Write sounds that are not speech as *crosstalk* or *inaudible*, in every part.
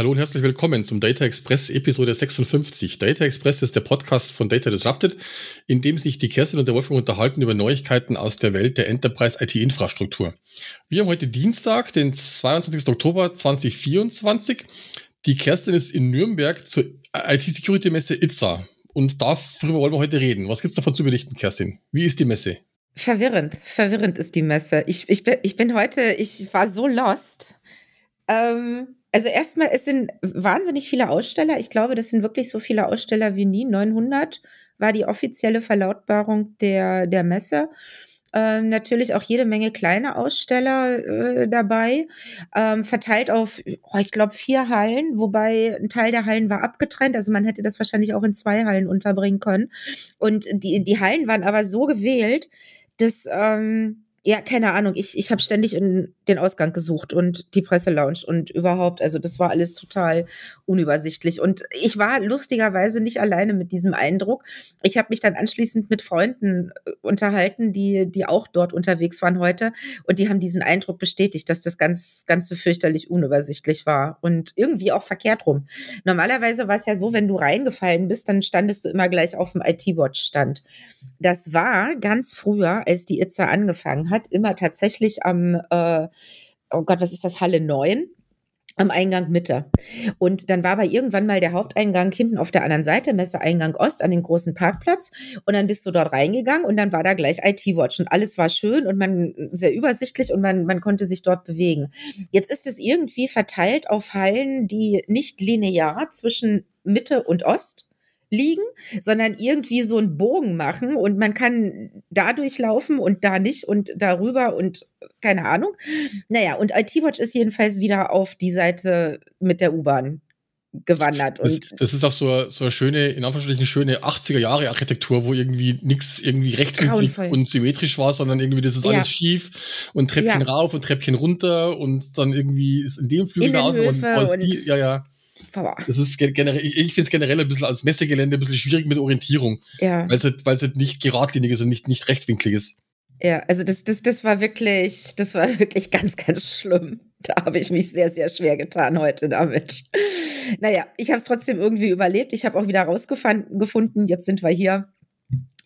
Hallo und herzlich willkommen zum Data Express Episode 56. Data Express ist der Podcast von Data Disrupted, in dem sich die Kerstin und der Wolfgang unterhalten über Neuigkeiten aus der Welt der Enterprise IT-Infrastruktur. Wir haben heute Dienstag, den 22. Oktober 2024. Die Kerstin ist in Nürnberg zur IT-Security-Messe ITSA und darüber wollen wir heute reden. Was gibt es davon zu berichten, Kerstin? Wie ist die Messe? Verwirrend, verwirrend ist die Messe. Ich, ich, bin, ich bin heute, ich war so lost. Ähm, also erstmal, es sind wahnsinnig viele Aussteller. Ich glaube, das sind wirklich so viele Aussteller wie nie. 900 war die offizielle Verlautbarung der, der Messe. Ähm, natürlich auch jede Menge kleine Aussteller äh, dabei, ähm, verteilt auf, oh, ich glaube, vier Hallen, wobei ein Teil der Hallen war abgetrennt, also man hätte das wahrscheinlich auch in zwei Hallen unterbringen können. Und die, die Hallen waren aber so gewählt, dass ähm, ja, keine Ahnung. Ich, ich habe ständig in den Ausgang gesucht und die Presselounge und überhaupt. Also das war alles total unübersichtlich. Und ich war lustigerweise nicht alleine mit diesem Eindruck. Ich habe mich dann anschließend mit Freunden äh, unterhalten, die, die auch dort unterwegs waren heute. Und die haben diesen Eindruck bestätigt, dass das ganz, ganz fürchterlich unübersichtlich war. Und irgendwie auch verkehrt rum. Normalerweise war es ja so, wenn du reingefallen bist, dann standest du immer gleich auf dem IT-Watch-Stand. Das war ganz früher, als die Itza angefangen hat, immer tatsächlich am, äh, oh Gott, was ist das, Halle 9? am Eingang Mitte. Und dann war aber irgendwann mal der Haupteingang hinten auf der anderen Seite, Messeeingang Ost, an dem großen Parkplatz. Und dann bist du dort reingegangen und dann war da gleich IT-Watch und alles war schön und man sehr übersichtlich und man, man konnte sich dort bewegen. Jetzt ist es irgendwie verteilt auf Hallen, die nicht linear zwischen Mitte und Ost liegen, sondern irgendwie so einen Bogen machen und man kann da durchlaufen und da nicht und darüber und keine Ahnung. Naja, und IT-Watch ist jedenfalls wieder auf die Seite mit der U-Bahn gewandert. Und das, ist auch so, so eine schöne, in Anführungsstrichen schöne 80er Jahre Architektur, wo irgendwie nichts irgendwie rechtwinklig und symmetrisch war, sondern irgendwie das ist ja. alles schief und Treppchen ja. rauf und Treppchen runter und dann irgendwie ist in dem Flügel da und, und die, ja, ja. Das ist generell, ich finde es generell ein bisschen als Messegelände ein bisschen schwierig mit Orientierung. Ja. Weil es halt, halt nicht geradlinig ist und nicht, nicht rechtwinklig ist. Ja, also das, das, das war wirklich, das war wirklich ganz, ganz schlimm. Da habe ich mich sehr, sehr schwer getan heute damit. Naja, ich habe es trotzdem irgendwie überlebt. Ich habe auch wieder rausgefunden, jetzt sind wir hier.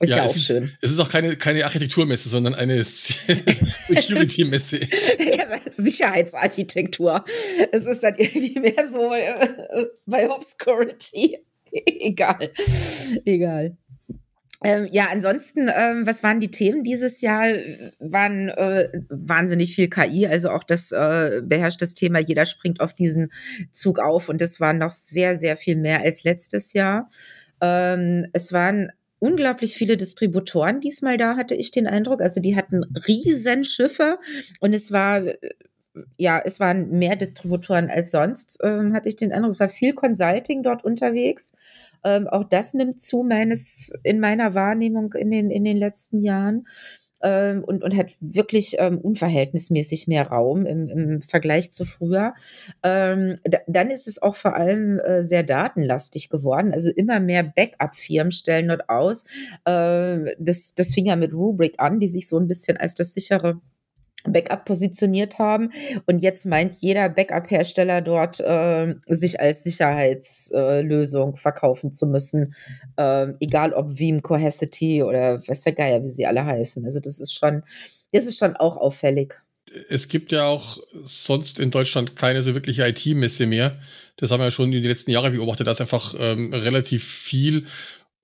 Ist ja, ja auch ist, schön. Es ist auch keine, keine Architekturmesse, sondern eine *laughs* Security-Messe. *laughs* Sicherheitsarchitektur. Es ist dann irgendwie mehr so äh, bei Obscurity. *laughs* Egal. Egal. Ähm, ja, ansonsten, ähm, was waren die Themen dieses Jahr? Waren äh, wahnsinnig viel KI, also auch das äh, beherrscht das Thema, jeder springt auf diesen Zug auf und es waren noch sehr, sehr viel mehr als letztes Jahr. Ähm, es waren unglaublich viele Distributoren diesmal da, hatte ich den Eindruck. Also die hatten riesen Schiffe und es war ja, es waren mehr Distributoren als sonst, ähm, hatte ich den Eindruck. Es war viel Consulting dort unterwegs. Ähm, auch das nimmt zu meines, in meiner Wahrnehmung in den, in den letzten Jahren ähm, und, und hat wirklich ähm, unverhältnismäßig mehr Raum im, im Vergleich zu früher. Ähm, da, dann ist es auch vor allem äh, sehr datenlastig geworden. Also immer mehr Backup-Firmen stellen dort aus. Äh, das, das fing ja mit Rubrik an, die sich so ein bisschen als das sichere Backup positioniert haben. Und jetzt meint jeder Backup-Hersteller dort, äh, sich als Sicherheitslösung äh, verkaufen zu müssen. Äh, egal ob Veeam, Cohesity oder weiß der Geier, wie sie alle heißen. Also das ist schon, das ist schon auch auffällig. Es gibt ja auch sonst in Deutschland keine so wirkliche IT-Messe mehr. Das haben wir ja schon in den letzten Jahren beobachtet, dass einfach ähm, relativ viel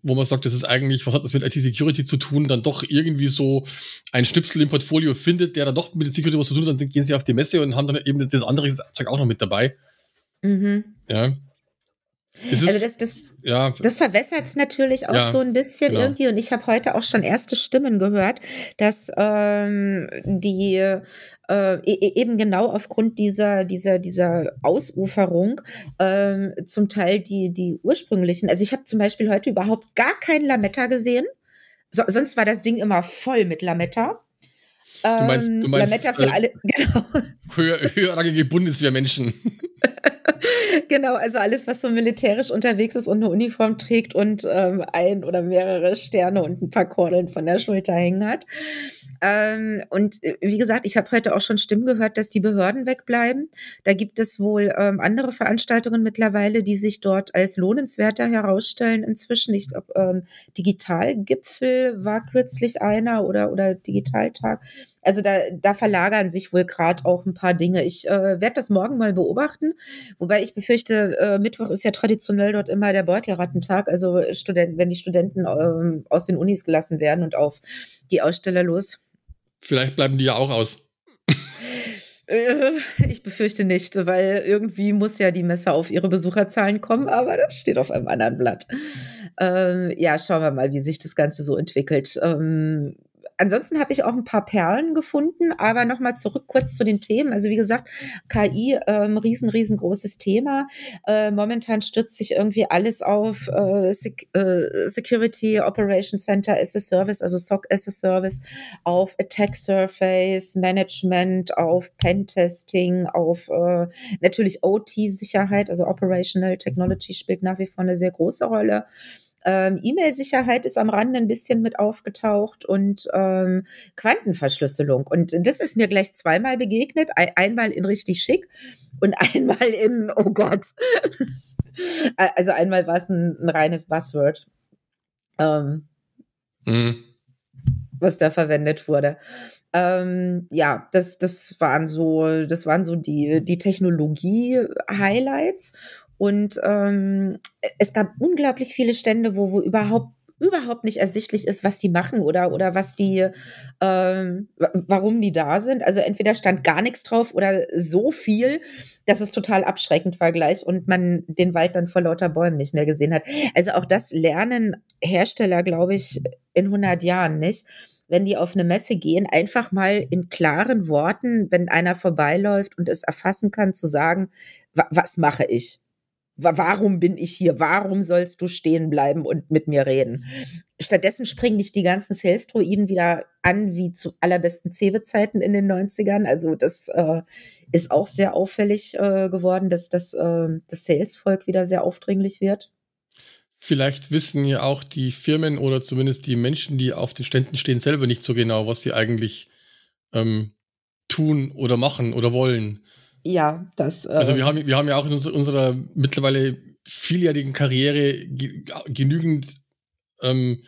wo man sagt, das ist eigentlich, was hat das mit IT-Security zu tun, dann doch irgendwie so ein Schnipsel im Portfolio findet, der dann doch mit der Security was zu tun hat, dann gehen sie auf die Messe und haben dann eben das andere Zeug auch noch mit dabei. Mhm. Ja. Ist, also das, das, ja, das verwässert es natürlich auch ja, so ein bisschen genau. irgendwie. Und ich habe heute auch schon erste Stimmen gehört, dass ähm, die äh, e, e, eben genau aufgrund dieser, dieser, dieser Ausuferung ähm, zum Teil die, die ursprünglichen, also ich habe zum Beispiel heute überhaupt gar kein Lametta gesehen. So, sonst war das Ding immer voll mit Lametta. Du meinst, du ähm, meinst Lametta für äh, alle, *laughs* genau. Höher, höherrangige Bundeswehrmenschen. *laughs* genau, also alles, was so militärisch unterwegs ist und eine Uniform trägt und ähm, ein oder mehrere Sterne und ein paar Kordeln von der Schulter hängen hat. Ähm, und äh, wie gesagt, ich habe heute auch schon Stimmen gehört, dass die Behörden wegbleiben. Da gibt es wohl ähm, andere Veranstaltungen mittlerweile, die sich dort als lohnenswerter herausstellen inzwischen. Ich glaube, ähm, Digitalgipfel war kürzlich einer oder, oder Digitaltag. Also da, da verlagern sich wohl gerade auch ein paar Dinge. Ich äh, werde das morgen mal beobachten, wobei ich befürchte, äh, Mittwoch ist ja traditionell dort immer der Beutelrattentag. Also Studenten, wenn die Studenten ähm, aus den Unis gelassen werden und auf die Aussteller los. Vielleicht bleiben die ja auch aus. Äh, ich befürchte nicht, weil irgendwie muss ja die Messe auf ihre Besucherzahlen kommen, aber das steht auf einem anderen Blatt. Ähm, ja, schauen wir mal, wie sich das Ganze so entwickelt. Ähm, ansonsten habe ich auch ein paar Perlen gefunden, aber nochmal zurück kurz zu den Themen. Also wie gesagt, KI, ähm, riesen, riesengroßes Thema. Äh, momentan stürzt sich irgendwie alles auf äh, Sec äh, Security Operation Center as a Service, also SOC as a Service, auf Attack Surface, Management, auf Pentesting, auf äh, natürlich OT-Sicherheit, also Operational Technology spielt nach wie vor eine sehr große Rolle. Ähm, E-Mail-Sicherheit ist am Rande ein bisschen mit aufgetaucht und ähm, Quantenverschlüsselung. Und das ist mir gleich zweimal begegnet. einmal in richtig schick und *laughs* einmal in, oh Gott. also einmal war es ein, ein reines Buzzword. Ähm, mhm. Was da verwendet wurde. Ähm, ja, das, das waren so, das waren so die, die Technologie-Highlights. Und ähm, es gab unglaublich viele Stände, wo, wo überhaupt überhaupt nicht ersichtlich ist, was die machen oder oder was die, ähm, warum die da sind. Also entweder stand gar nichts drauf oder so viel, dass es total abschreckend war gleich und man den Wald dann vor lauter Bäumen nicht mehr gesehen hat. Also auch das lernen Hersteller, glaube ich, in 100 Jahren nicht wenn die auf eine Messe gehen, einfach mal in klaren Worten, wenn einer vorbeiläuft und es erfassen kann, zu sagen, was mache ich? Warum bin ich hier? Warum sollst du stehen bleiben und mit mir reden? Stattdessen springen dich die ganzen Sales-Droiden wieder an wie zu allerbesten Zebezeiten in den 90ern. Also das äh, ist auch sehr auffällig äh, geworden, dass das, äh, das Sales-Volk wieder sehr aufdringlich wird. Vielleicht wissen ja auch die Firmen oder zumindest die Menschen, die auf den Ständen stehen, selber nicht so genau, was sie eigentlich ähm, tun oder machen oder wollen ja, das. Äh also wir haben, wir haben ja auch in unserer mittlerweile vieljährigen Karriere genügend ähm,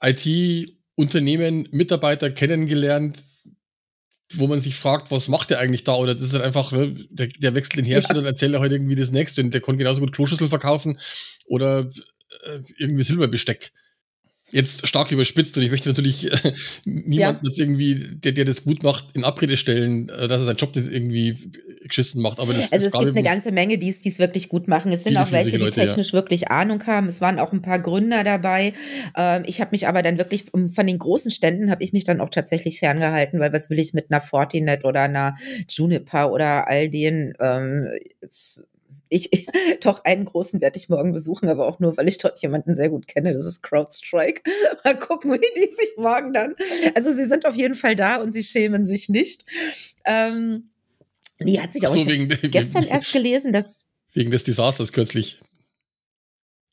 IT-Unternehmen, Mitarbeiter kennengelernt, wo man sich fragt, was macht der eigentlich da? Oder das ist halt einfach, ne, der, der wechselt den Hersteller ja. und erzählt er heute irgendwie das nächste. Und der konnte genauso gut Kloschüssel verkaufen oder äh, irgendwie Silberbesteck jetzt stark überspitzt und ich möchte natürlich äh, niemanden ja. jetzt irgendwie, der, der das gut macht, in Abrede stellen, äh, dass er seinen Job nicht irgendwie geschissen macht. Aber das, also es gibt eine ganze Menge, die es wirklich gut machen. Es sind auch welche, die Leute, technisch ja. wirklich Ahnung haben. Es waren auch ein paar Gründer dabei. Ähm, ich habe mich aber dann wirklich von den großen Ständen habe ich mich dann auch tatsächlich ferngehalten, weil was will ich mit einer Fortinet oder einer Juniper oder all den ähm, ich, *laughs* doch einen großen werde ich morgen besuchen, aber auch nur, weil ich dort jemanden sehr gut kenne. Das ist CrowdStrike. *laughs* Mal gucken, wie die sich morgen dann. *laughs* Also sie sind auf jeden Fall da und sie schämen sich nicht. Ähm, die hat sich auch so, wegen, gestern wegen, erst gelesen, dass wegen des Desasters kürzlich.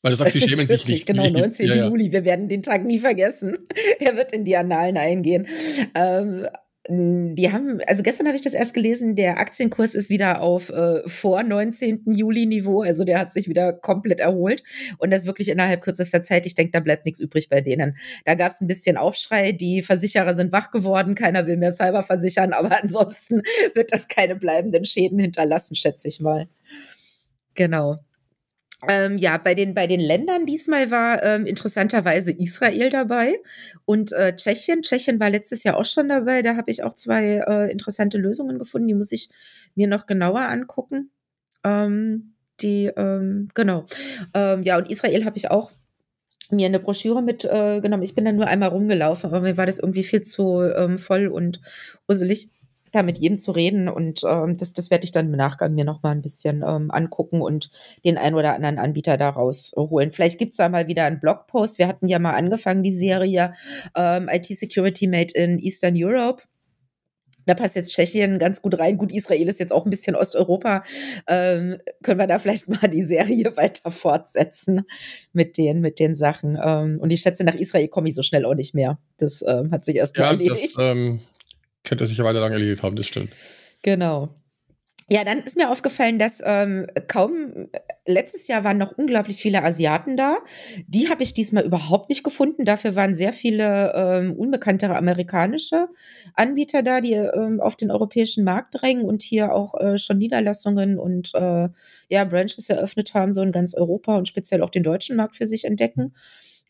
Weil du sagst, sie schämen sich nicht. Genau, 19. Ja, ja. Juli. Wir werden den Tag nie vergessen. er wird in die Annalen eingehen. Ähm, die haben, also gestern habe ich das erst gelesen, der Aktienkurs ist wieder auf äh, vor 19. Juli Niveau, also der hat sich wieder komplett erholt und das wirklich innerhalb kürzester Zeit. Ich denke, da bleibt nichts übrig bei denen. Da gab es ein bisschen Aufschrei, die Versicherer sind wach geworden, keiner will mehr Cyber versichern, aber *laughs* ansonsten wird das keine bleibenden Schäden hinterlassen, schätze ich mal. Genau. Ähm, ja, bei den, bei den Ländern diesmal war ähm, interessanterweise Israel dabei und äh, Tschechien. Tschechien war letztes Jahr auch schon dabei. Da habe ich auch zwei äh, interessante Lösungen gefunden. Die muss ich mir noch genauer angucken. Ähm, die, ähm, genau. Ähm, ja, und Israel habe ich auch mir eine Broschüre mitgenommen. Äh, ich bin dann nur einmal rumgelaufen, aber mir war das irgendwie viel zu ähm, voll und usselig da mit jedem zu reden und ähm, das, das werde ich dann im Nachgang mir noch mal ein bisschen ähm, angucken und den ein oder anderen Anbieter daraus holen. Vielleicht gibt es da mal wieder einen Blogpost. Wir hatten ja mal angefangen, die Serie ähm, IT Security Made in Eastern Europe. Da passt jetzt Tschechien ganz gut rein. Gut, Israel ist jetzt auch ein bisschen Osteuropa. Ähm, können wir da vielleicht mal die Serie *laughs* weiter fortsetzen mit den, mit den Sachen. Ähm, und ich schätze, nach Israel komme ich so schnell auch nicht mehr. Das ähm, hat sich erst mal erledigt. Das ähm, könnte sich ja weiter lang erledigt haben, das stimmt. Genau. Ja, dann ist mir aufgefallen, dass ähm, kaum letztes Jahr waren noch unglaublich viele Asiaten da. Die habe ich diesmal überhaupt nicht gefunden. Dafür waren sehr viele ähm, unbekanntere amerikanische Anbieter da, die ähm, auf den europäischen Markt drängen und hier auch äh, schon Niederlassungen und äh, ja Branches eröffnet haben, so in ganz Europa und speziell auch den deutschen Markt für sich entdecken.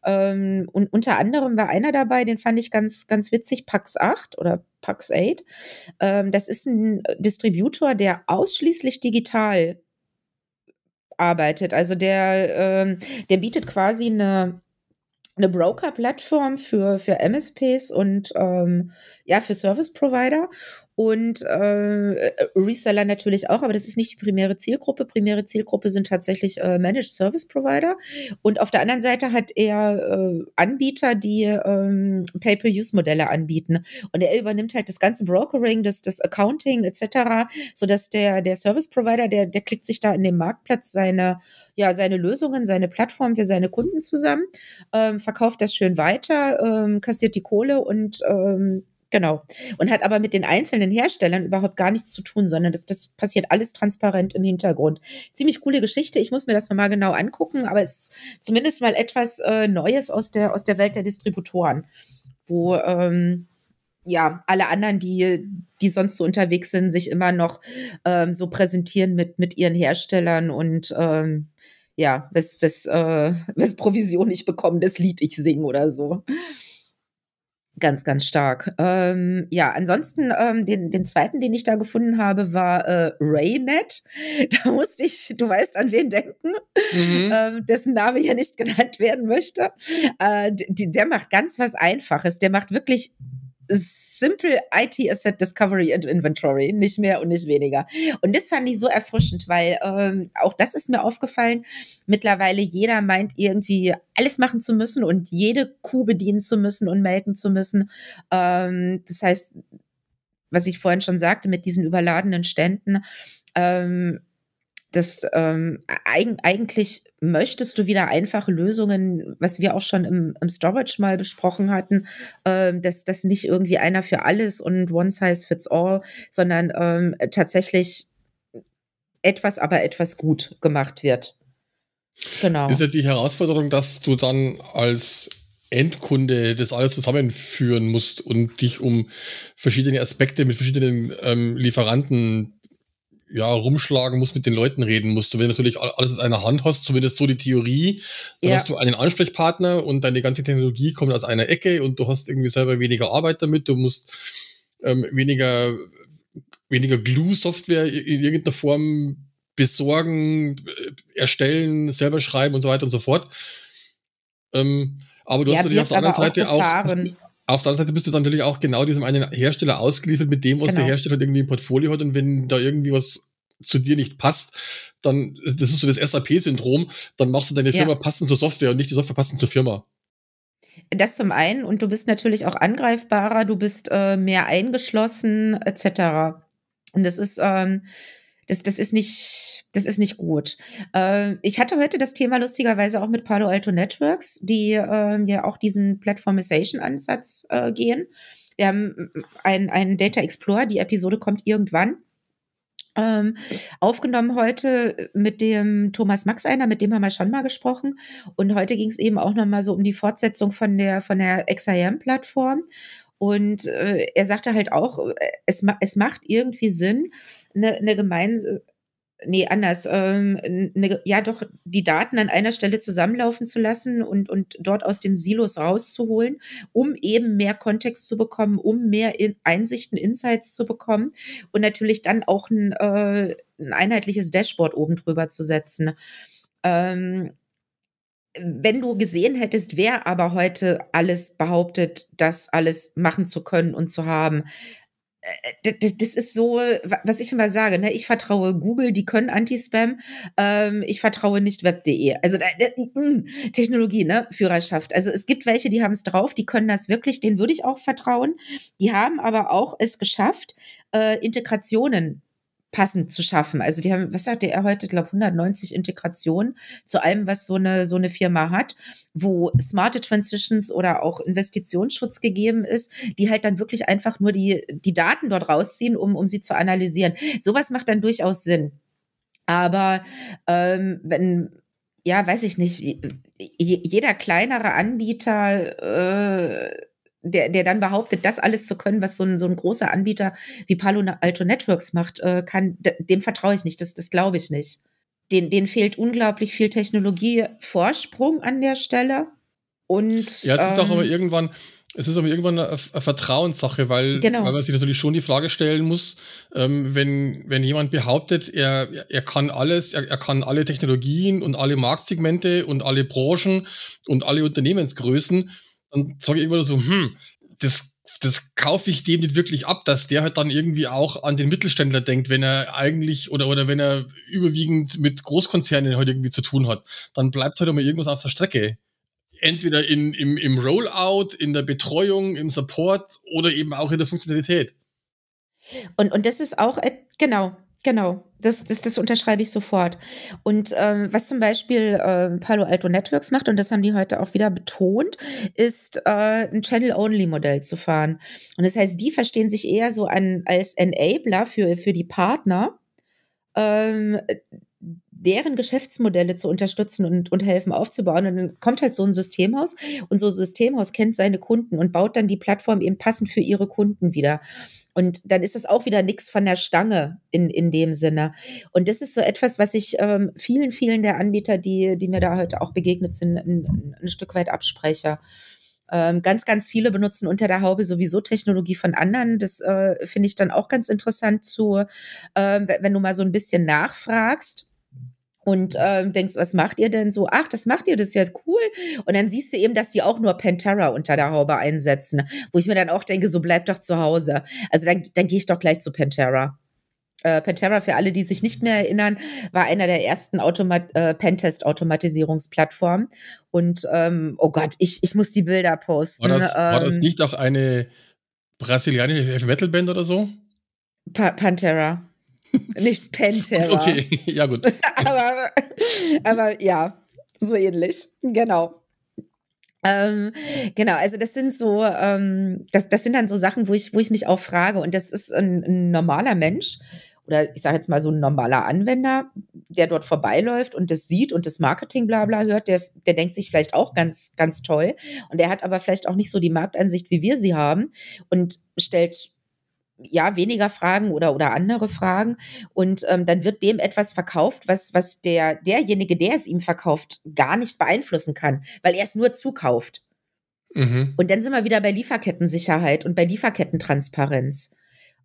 Ähm, und unter anderem war einer dabei, den fand ich ganz, ganz witzig, Pax 8 oder Pax 8. Ähm, das ist ein Distributor, der ausschließlich digital arbeitet. Also der, ähm, der bietet quasi eine eine Broker-Plattform für, für MSPs und ähm, ja, für Service-Provider und äh, Reseller natürlich auch, aber das ist nicht die primäre Zielgruppe. Primäre Zielgruppe sind tatsächlich äh, Managed Service Provider. Und auf der anderen Seite hat er äh, Anbieter, die ähm, Pay-per-Use-Modelle anbieten. Und er übernimmt halt das ganze Brokering, das, das Accounting etc., sodass der, der Service Provider, der, der klickt sich da in dem Marktplatz seine, ja, seine Lösungen, seine Plattform für seine Kunden zusammen, ähm, verkauft das schön weiter, ähm, kassiert die Kohle und ähm, Genau. Und hat aber mit den einzelnen Herstellern überhaupt gar nichts zu tun, sondern das, das passiert alles transparent im Hintergrund. Ziemlich coole Geschichte. Ich muss mir das nochmal genau angucken, aber es ist zumindest mal etwas äh, Neues aus der, aus der Welt der Distributoren, wo ähm, ja alle anderen, die, die sonst so unterwegs sind, sich immer noch ähm, so präsentieren mit, mit ihren Herstellern und ähm, ja, was, was, äh, was Provision ich bekomme, das Lied ich singe oder so. Ganz, ganz stark. Ähm, ja, ansonsten ähm, den, den zweiten, den ich da gefunden habe, war äh, Raynet. *laughs* Da musste ich, du weißt, an wen denken, mhm. ähm, dessen Name hier nicht *laughs* genannt werden möchte. Äh, die, der macht ganz was Einfaches. Der macht wirklich Simple IT Asset Discovery and Inventory, nicht mehr und nicht weniger. Und das fand ich so erfrischend, weil ähm, auch das ist mir aufgefallen. Mittlerweile jeder meint irgendwie alles machen zu müssen und jede Kuh bedienen zu müssen und melken zu müssen. Ähm, das heißt, was ich vorhin schon sagte, mit diesen überladenen Ständen, ähm, das ähm, eig eigentlich möchtest du wieder einfache Lösungen, was wir auch schon im, im Storage mal besprochen hatten, ähm, dass das nicht irgendwie einer für alles und one size fits all, sondern ähm, tatsächlich etwas, aber etwas gut gemacht wird. Genau. Ist ja die Herausforderung, dass du dann als Endkunde das alles zusammenführen musst und dich um verschiedene Aspekte mit verschiedenen ähm, Lieferanten ja, rumschlagen musst, mit den Leuten reden musst. Du, wenn du natürlich alles in einer Hand hast, zumindest so die Theorie, dann ja. hast du einen Ansprechpartner und deine ganze Technologie kommt aus einer Ecke und du hast irgendwie selber weniger Arbeit damit, du musst ähm, weniger, weniger Glue-Software in irgendeiner Form besorgen, äh, erstellen, selber schreiben und so weiter und so fort. Ähm, aber du ja, hast natürlich auf der anderen Seite auch, auf der anderen Seite bist du dann natürlich auch genau diesem einen Hersteller ausgeliefert mit dem, was genau. der Hersteller halt irgendwie im Portfolio hat. Und wenn da irgendwie was zu dir nicht passt, dann, das ist so das SAP-Syndrom, dann machst du deine Firma ja. passend zur Software und nicht die Software passend zur Firma. Das zum einen und du bist natürlich auch angreifbarer, du bist äh, mehr eingeschlossen, etc. Und das ist, ähm, das, das ist nicht, das ist nicht gut. Äh, ich hatte heute das Thema lustigerweise auch mit Palo Alto Networks, die äh, ja auch diesen Platformization-Ansatz äh, gehen. Wir haben einen Data Explorer, die Episode kommt irgendwann. Ähm, aufgenommen heute mit dem Thomas Max einer, mit dem haben wir schon mal gesprochen. Und heute ging es eben auch nochmal so um die Fortsetzung von der, von der XIM-Plattform. Und äh, er sagte halt auch, äh, es, es macht irgendwie Sinn, eine, eine gemeinsame nee, anders, ähm, ne, ja doch die Daten an einer Stelle zusammenlaufen zu lassen und, und dort aus den Silos rauszuholen, um eben mehr Kontext zu bekommen, um mehr in Einsichten, Insights zu bekommen und natürlich dann auch ein, äh, ein einheitliches Dashboard oben drüber zu setzen. Ähm, wenn du gesehen hättest, wer aber heute alles behauptet, das alles machen zu können und zu haben, äh, das, das, ist so, was ich immer sage, ne? ich vertraue Google, die können Anti-Spam, ähm, ich vertraue nicht web.de. Also mm, Technologie, ne? Führerschaft. Also es gibt welche, die haben es drauf, die können das wirklich, denen würde ich auch vertrauen. Die haben aber auch es geschafft, äh, Integrationen passend zu schaffen. Also die haben, was sagte er heute, ich glaube 190 Integrationen zu allem, was so eine, so eine Firma hat, wo smarte Transitions oder auch Investitionsschutz gegeben ist, die halt dann wirklich einfach nur die, die Daten dort rausziehen, um, um sie zu analysieren. Sowas macht dann durchaus Sinn. Aber ähm, wenn, ja, weiß ich nicht, jeder kleinere Anbieter äh, der, der dann behauptet, das alles zu können, was so ein, so ein großer Anbieter wie Palo Alto Networks macht, äh, kann, dem vertraue ich nicht, das, das glaube ich nicht. Den, denen fehlt unglaublich viel Technologievorsprung an der Stelle. Und, ja, es ist auch aber ähm, irgendwann, es ist aber irgendwann eine, eine Vertrauenssache, weil, genau. weil man sich natürlich schon die Frage stellen muss, ähm, wenn, wenn jemand behauptet, er, er kann alles, er, er kann alle Technologien und alle Marktsegmente und alle Branchen und alle Unternehmensgrößen, dann sage ich immer so, hm, das das kaufe ich dem nicht wirklich ab, dass der halt dann irgendwie auch an den Mittelständler denkt, wenn er eigentlich oder, oder wenn er überwiegend mit Großkonzernen halt irgendwie zu tun hat. Dann bleibt halt immer irgendwas auf der Strecke. Entweder in, im, im Rollout, in der Betreuung, im Support oder eben auch in der Funktionalität. Und, und das ist auch, genau, Genau, das, das, das unterschreibe ich sofort. Und ähm, was zum Beispiel äh, Palo Alto Networks macht, und das haben die heute auch wieder betont, ist äh, ein Channel-Only-Modell zu fahren. Und das heißt, die verstehen sich eher so an, als Enabler für, für die Partner, ähm, deren Geschäftsmodelle zu unterstützen und, und helfen aufzubauen. Und dann kommt halt so ein Systemhaus und so ein Systemhaus kennt seine Kunden und baut dann die Plattform eben passend für ihre Kunden wieder. Und dann ist das auch wieder nichts von der Stange in, in dem Sinne. Und das ist so etwas, was ich ähm, vielen, vielen der Anbieter, die, die mir da heute auch begegnet sind, ein, ein Stück weit abspreche. Ähm, ganz, ganz viele benutzen unter der Haube sowieso Technologie von anderen. Das äh, finde ich dann auch ganz interessant zu, äh, wenn du mal so ein bisschen nachfragst und ähm, denkst, was macht ihr denn so? Ach, das macht ihr, das ist ja cool. Und dann siehst du eben, dass die auch nur Pantera unter der Haube einsetzen, wo ich mir dann auch denke, so bleib doch zu Hause. Also dann, dann gehe ich doch gleich zu Pantera. Äh, Pantera, für alle, die sich nicht mehr erinnern, war einer der ersten Automat äh, Pentest-Automatisierungsplattformen. Und ähm, oh Gott, ich, ich muss die Bilder posten. War das, ähm, war das ähm, nicht auch eine brasilianische Metal-Band oder so? Pa Pantera. Nicht Pantera. *laughs* Okay, ja gut. *laughs* aber, aber ja, so ähnlich. Genau. Ähm, genau, also das sind so, ähm, das, das sind dann so Sachen, wo ich, wo ich mich auch frage, und das ist ein, ein normaler Mensch oder ich sage jetzt mal so ein normaler Anwender, der dort vorbeiläuft und das sieht und das Marketing blabla hört, der, der denkt sich vielleicht auch ganz, ganz toll. Und der hat aber vielleicht auch nicht so die Markteinsicht, wie wir sie haben und stellt ja, weniger Fragen oder, oder andere Fragen. Und ähm, dann wird dem etwas verkauft, was, was der, derjenige, der es ihm verkauft, gar nicht beeinflussen kann, weil er es nur zukauft. Mhm. Und dann sind wir wieder bei Lieferkettensicherheit und bei Lieferkettentransparenz.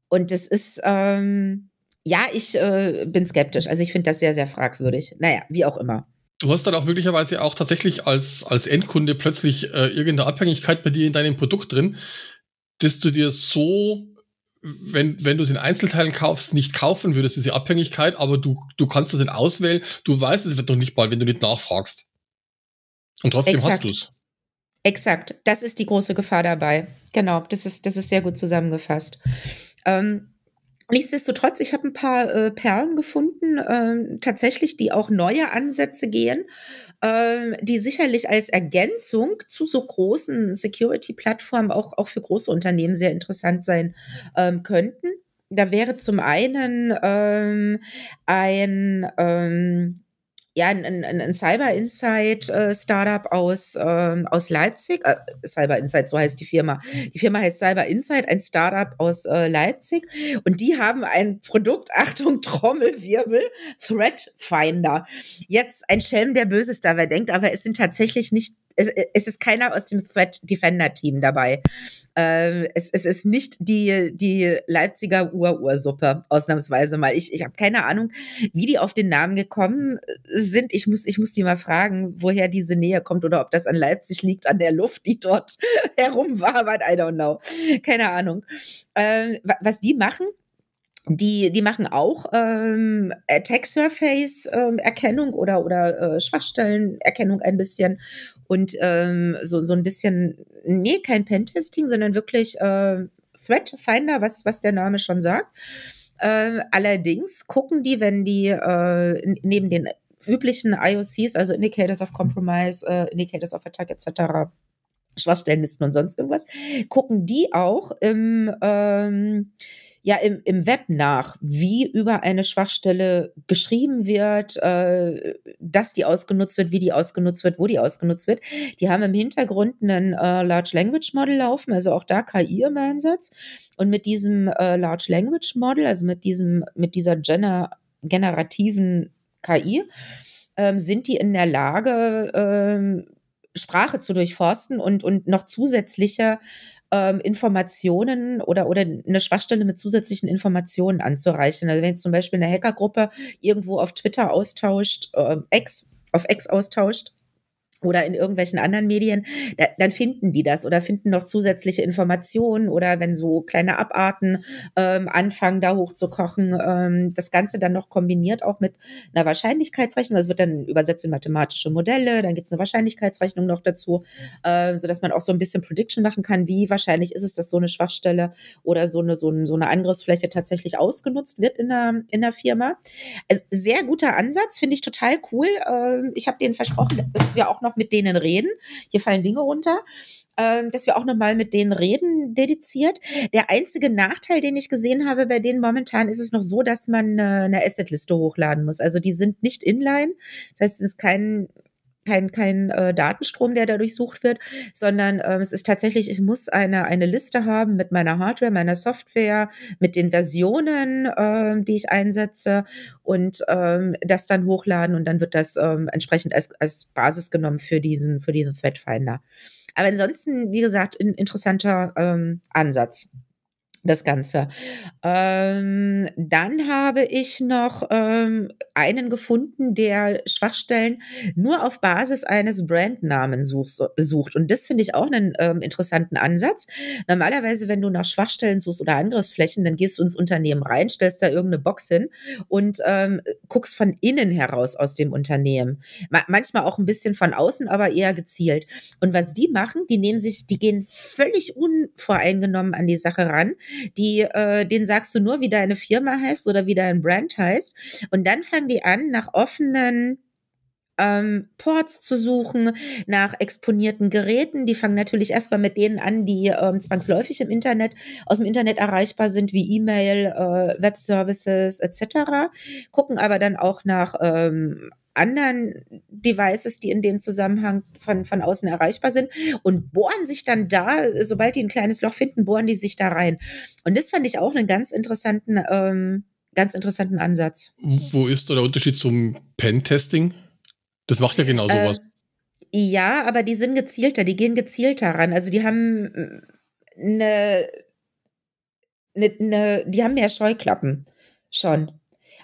Und das ist, ähm, ja, ich äh, bin skeptisch. Also ich finde das sehr, sehr fragwürdig. Naja, wie auch immer. Du hast dann auch möglicherweise auch tatsächlich als, als Endkunde plötzlich äh, irgendeine Abhängigkeit bei dir in deinem Produkt drin, dass du dir so wenn, wenn du es in Einzelteilen kaufst, nicht kaufen würdest, diese Abhängigkeit, aber du, du kannst das in auswählen, du weißt, es wird doch nicht bald, wenn du nicht nachfragst. Und trotzdem Exakt. hast du es. Exakt, das ist die große Gefahr dabei. Genau, das ist, das ist sehr gut zusammengefasst. Ähm, nichtsdestotrotz, ich habe ein paar äh, Perlen gefunden, äh, tatsächlich, die auch neue Ansätze gehen ähm, die sicherlich als Ergänzung zu so großen Security-Plattformen auch, auch für große Unternehmen sehr interessant sein ähm, könnten. Da wäre zum einen ähm, ein ähm, ja, ein, ein, ein Cyber Insight äh, Startup aus, ähm, aus Leipzig. Äh, Cyber Insight, so heißt die Firma. Die Firma heißt Cyber Insight, ein Startup aus äh, Leipzig. Und die haben ein Produkt, *laughs* Achtung, Trommelwirbel, Threat Finder. Jetzt ein Schelm, der Böses dabei denkt, aber es sind tatsächlich nicht es, es ist keiner aus dem Threat Defender Team dabei. Ähm, es, es ist nicht die, die Leipziger Ur-Ursuppe, ausnahmsweise mal. Ich, ich habe keine Ahnung, wie die auf den Namen gekommen sind. Ich muss, ich muss die mal fragen, woher diese Nähe kommt oder ob das an Leipzig liegt, an der Luft, die dort *laughs* herumwabert. I don't know. Keine Ahnung. Ähm, was die machen, die, die machen auch ähm, Attack Surface ähm, Erkennung oder, oder äh, Schwachstellenerkennung ein bisschen und ähm, so, so ein bisschen, nee, kein Pentesting, sondern wirklich äh, Threat Finder, was, was der Name schon sagt. Äh, allerdings gucken die, wenn die äh, neben den üblichen IOCs, also Indicators of Compromise, äh, Indicators of Attack etc., Schwachstellenlisten und sonst irgendwas, gucken die auch im ähm, ja im, im Web nach, wie über eine Schwachstelle geschrieben wird, äh, dass die ausgenutzt wird, wie die ausgenutzt wird, wo die ausgenutzt wird. Die haben im Hintergrund einen äh, Large Language Model laufen, also auch da KI im Einsatz. Und mit diesem äh, Large Language Model, also mit diesem, mit dieser gener generativen KI, ähm, sind die in der Lage, ähm, Sprache zu durchforsten und, und noch zusätzliche ähm, Informationen oder, oder eine Schwachstelle mit zusätzlichen Informationen anzureichen. Also wenn zum Beispiel eine Hackergruppe irgendwo auf Twitter austauscht, äh, X, auf X austauscht, oder in irgendwelchen anderen Medien, da, dann finden die das oder finden noch zusätzliche Informationen oder wenn so kleine Abarten ähm, anfangen, da hochzukochen, ähm, das Ganze dann noch kombiniert auch mit einer Wahrscheinlichkeitsrechnung. Das wird dann übersetzt in mathematische Modelle, dann gibt es eine Wahrscheinlichkeitsrechnung noch dazu, äh, sodass man auch so ein bisschen Prediction machen kann, wie wahrscheinlich ist es, dass so eine Schwachstelle oder so eine, so eine, so eine Angriffsfläche tatsächlich ausgenutzt wird in der, in der Firma. Also sehr guter Ansatz, finde ich total cool. Äh, ich habe denen versprochen, dass wir auch noch noch mit denen reden. Hier fallen Dinge runter ähm, dass wir auch nochmal mit denen reden, dediziert. Der einzige Nachteil, den ich gesehen habe bei denen momentan, ist es noch so, dass man eine Assetliste hochladen muss. Also die sind nicht inline. Das heißt, es ist kein kein, kein äh, Datenstrom, der da durchsucht wird, sondern äh, es ist tatsächlich, ich muss eine, eine Liste haben mit meiner Hardware, meiner Software, mit den Versionen, äh, die ich einsetze und ähm, das dann hochladen und dann wird das ähm, entsprechend als, als Basis genommen für diesen, für diesen Thread Finder. Aber ansonsten, wie gesagt, ein interessanter ähm, Ansatz das Ganze. Ähm, dann habe ich noch ähm, einen gefunden, der Schwachstellen nur auf Basis eines Brandnamen such, sucht. Und das finde ich auch einen ähm, interessanten Ansatz. Normalerweise, wenn du nach Schwachstellen suchst oder Angriffsflächen, dann gehst du ins Unternehmen rein, stellst da irgendeine Box hin und ähm, guckst von innen heraus aus dem Unternehmen. Ma manchmal auch ein bisschen von außen, aber eher gezielt. Und was die machen, die nehmen sich, die gehen völlig unvoreingenommen an die Sache ran die, äh, denen sagst du nur, wie deine Firma heißt oder wie dein Brand heißt. Und dann fangen die an, nach offenen ähm, Ports zu suchen, nach exponierten Geräten. Die fangen natürlich erstmal mit denen an, die ähm, zwangsläufig im Internet, aus dem Internet erreichbar sind, wie E-Mail, äh, Webservices etc. Gucken aber dann auch nach ähm, anderen Devices, die in dem Zusammenhang von, von außen erreichbar sind und bohren sich dann da, sobald die ein kleines Loch finden, bohren die sich da rein. Und das fand ich auch einen ganz interessanten, ähm, ganz interessanten Ansatz. Wo ist der Unterschied zum Pen-Testing? Das macht ja genau sowas. Äh, ja, aber die sind gezielter, die gehen gezielter ran. Also die haben eine, eine, eine die haben mehr Scheuklappen schon.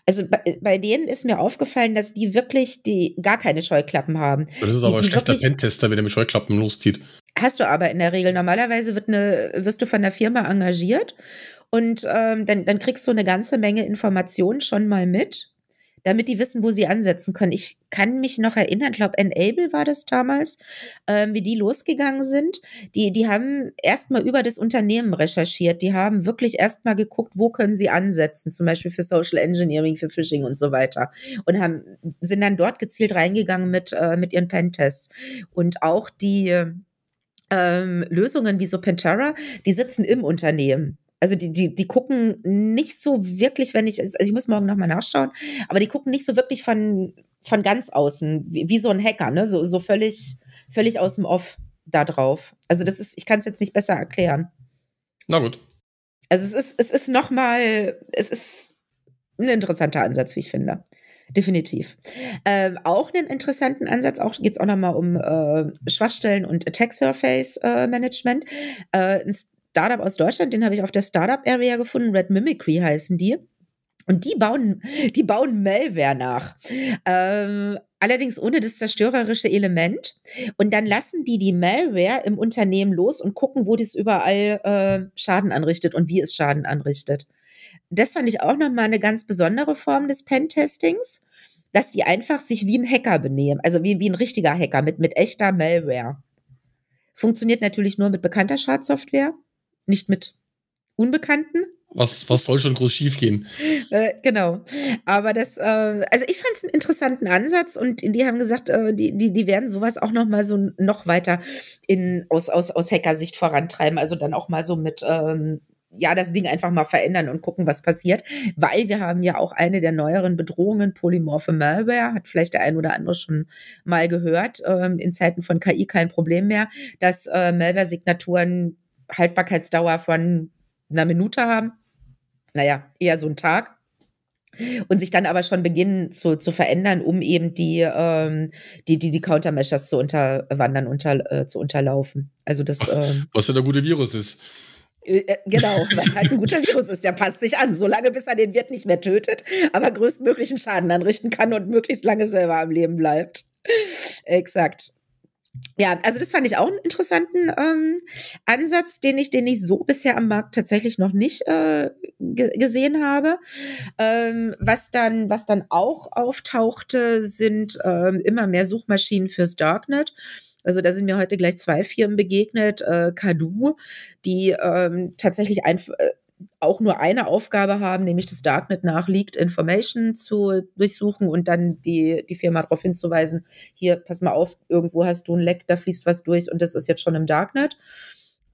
Also bei, bei, denen ist mir aufgefallen, dass die wirklich die gar keine Scheuklappen haben. Das ist die, aber ein schlechter Pentester, wenn er mit Scheuklappen loszieht. Hast du aber in der Regel. Normalerweise wird eine, wirst du von der Firma engagiert und ähm, dann, dann kriegst du eine ganze Menge Informationen schon mal mit damit die wissen, wo sie ansetzen können. Ich kann mich noch erinnern, ich glaube, Enable war das damals, ähm, wie die losgegangen sind. Die, die haben erstmal über das Unternehmen recherchiert. Die haben wirklich erstmal geguckt, wo können sie ansetzen, zum Beispiel für Social Engineering, für Phishing und so weiter. Und haben, sind dann dort gezielt reingegangen mit, äh, mit ihren Pentests. Und auch die ähm, Lösungen wie so Pentera, die sitzen im Unternehmen also die, die, die gucken nicht so wirklich, wenn ich, also ich muss morgen nochmal nachschauen, aber die gucken nicht so wirklich von, von ganz außen, wie, wie so ein Hacker, ne? So, so völlig, völlig aus dem Off da drauf. Also das ist, ich kann es jetzt nicht besser erklären. Na gut. Also es ist, es ist nochmal, es ist ein interessanter Ansatz, wie ich finde. definitiv. Ähm, auch einen interessanten Ansatz, auch geht es auch nochmal um äh, Schwachstellen und Attack Surface äh, Management. Äh, ein Startup aus Deutschland, den habe ich auf der Startup Area gefunden, Red Mimicry heißen die. Und die bauen, die bauen Malware nach. Ähm, allerdings ohne das zerstörerische Element. Und dann lassen die die Malware im Unternehmen los und gucken, wo das überall äh, Schaden anrichtet und wie es Schaden anrichtet. Das fand ich auch nochmal eine ganz besondere Form des Pentestings, dass die einfach sich wie ein Hacker benehmen, also wie, wie ein richtiger Hacker mit, mit echter Malware. Funktioniert natürlich nur mit bekannter Schadsoftware, nicht mit unbekannten. Was, was soll schon groß schiefgehen? Äh, genau. Aber das, äh, also ich fand es einen interessanten Ansatz und die haben gesagt, äh, die, die, die werden sowas auch noch mal so noch weiter in, aus, aus, aus Hackersicht vorantreiben. Also dann auch mal so mit, ähm, ja, das Ding einfach mal verändern und gucken, was passiert. Weil wir haben ja auch eine der neueren Bedrohungen, polymorphe Malware, hat vielleicht der ein oder andere schon mal gehört, ähm, in Zeiten von KI kein Problem mehr, dass äh, Malware-Signaturen Haltbarkeitsdauer von einer Minute haben. Naja, eher so ein Tag. Und sich dann aber schon beginnen zu, zu verändern, um eben die, ähm, die, die, die Countermeasures zu unterwandern, unter, äh, zu unterlaufen. Also das. *laughs* Ähm, was ja der gute Virus ist. Äh, äh, genau, was halt ein guter Virus ist, der passt sich an, solange bis er den Wirt nicht mehr tötet, aber größtmöglichen Schaden anrichten kann und möglichst lange selber am Leben bleibt. Exakt ja, also das fand ich auch einen interessanten ähm, Ansatz, den ich, den ich so bisher am Markt tatsächlich noch nicht äh, gesehen habe. Ähm, was dann, was dann auch auftauchte, sind ähm, immer mehr Suchmaschinen fürs Darknet. Also da sind mir heute gleich zwei Firmen begegnet, äh, Kadu, die ähm, tatsächlich einfach äh, auch nur eine Aufgabe haben, nämlich das Darknet nach Leaked Information zu durchsuchen und dann die, die Firma darauf hinzuweisen, hier, pass mal auf, irgendwo hast du ein Leck, da fließt was durch und das ist jetzt schon im Darknet.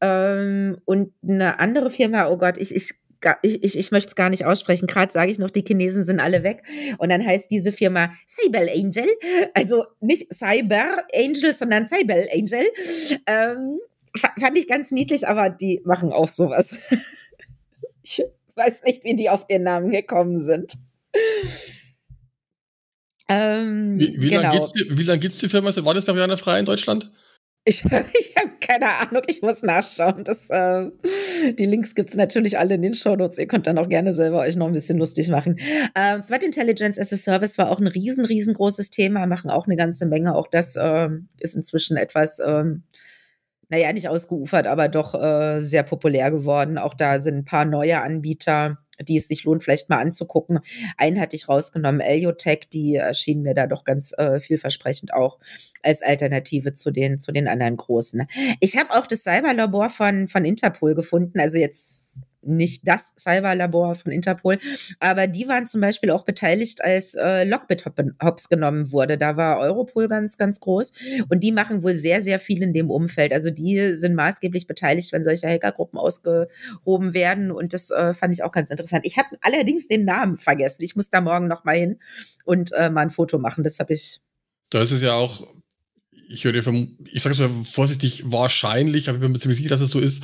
Ähm, und eine andere Firma, oh Gott, ich, ich ich, ich, ich möchte es gar nicht aussprechen. Gerade sage ich noch, die Chinesen sind alle weg. Und dann heißt diese Firma Cyber Angel. Also nicht Cyber Angel, sondern Cyber Angel. Ähm, fand ich ganz niedlich, aber die machen auch sowas. *laughs* Ich weiß nicht, wie die auf den Namen gekommen sind. Ähm, wie wie genau. lange gibt es die, Firma? War das Marianne frei in Deutschland? Ich, *laughs* ich habe keine Ahnung, ich muss nachschauen. Das, äh, die Links gibt es natürlich alle in den Shownotes. Ihr könnt dann auch gerne selber euch noch ein bisschen lustig machen. Äh, Threat Intelligence as a Service war auch ein riesen, riesengroßes Thema, machen auch eine ganze Menge. Auch das äh, ist inzwischen etwas ähm, naja, nicht ausgeufert, aber doch äh, sehr populär geworden. Auch da sind ein paar neue Anbieter, die es sich lohnt, vielleicht mal anzugucken. Einen hatte ich rausgenommen, Eliotech, die erschienen mir da doch ganz äh, vielversprechend auch als Alternative zu den, zu den anderen großen. Ich habe auch das Cyberlabor von, von Interpol gefunden, also jetzt nicht das Cyberlabor von Interpol, aber die waren zum Beispiel auch beteiligt, als äh, Lockbit hops genommen wurde. Da war Europol ganz, ganz groß und die machen wohl sehr, sehr viel in dem Umfeld. Also die sind maßgeblich beteiligt, wenn solche Hackergruppen ausgehoben werden und das äh, fand ich auch ganz interessant. Ich habe allerdings den Namen vergessen. Ich muss da morgen noch mal hin und äh, mal ein Foto machen. Das habe ich. Da ist es ja auch ich würde, ich sage es mal vorsichtig, wahrscheinlich, aber ich bin mir ziemlich sicher, dass es so ist,